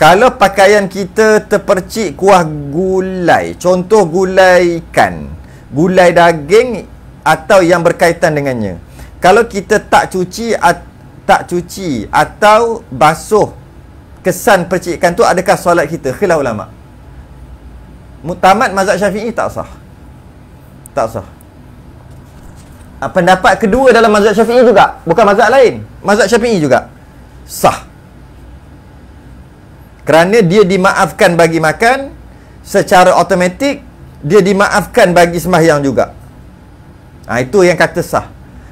Kalau pakaian kita terpercik kuah gulai, contoh gulai ikan, gulai daging atau yang berkaitan dengannya. Kalau kita tak cuci tak cuci atau basuh kesan percikan tu adakah solat kita? Khilaf ulama. Mutamat mazhab Syafi'i tak sah. Tak sah. Ah, pendapat kedua dalam mazhab Syafi'i juga, bukan mazhab lain. Mazhab Syafi'i juga sah kerana dia dimaafkan bagi makan secara automatik dia dimaafkan bagi sembahyang juga. Ha, itu yang kata sah.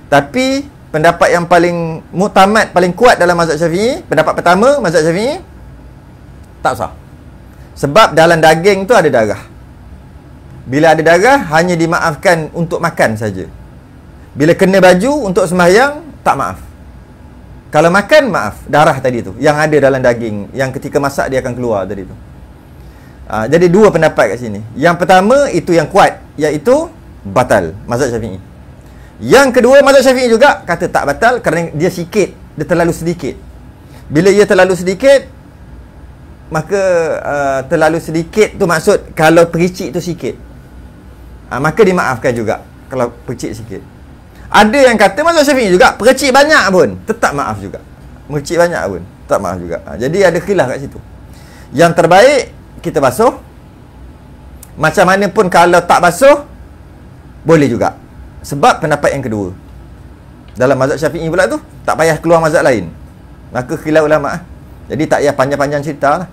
Tapi pendapat yang paling mutamat paling kuat dalam mazhab syafi'i pendapat pertama mazhab syafi'i tak sah. Sebab dalam daging tu ada darah. Bila ada darah hanya dimaafkan untuk makan saja. Bila kena baju untuk sembahyang tak maaf kalau makan, maaf, darah tadi tu yang ada dalam daging yang ketika masak dia akan keluar tadi tu. Uh, jadi dua pendapat kat sini. Yang pertama itu yang kuat iaitu batal mazhab Syafi'i. Yang kedua mazhab Syafi'i juga kata tak batal kerana dia sikit, dia terlalu sedikit. Bila ia terlalu sedikit maka uh, terlalu sedikit tu maksud kalau pericik tu sikit. Uh, maka dimaafkan juga kalau pericik sikit. Ada yang kata mazhab Syafi'i juga percik banyak pun tetap maaf juga. Percik banyak pun tetap maaf juga. Ha, jadi ada khilaf kat situ. Yang terbaik kita basuh. Macam mana pun kalau tak basuh boleh juga. Sebab pendapat yang kedua. Dalam mazhab Syafi'i pula tu tak payah keluar mazhab lain. Maka khilaf ulama. Ha. Jadi tak payah panjang-panjang cerita lah.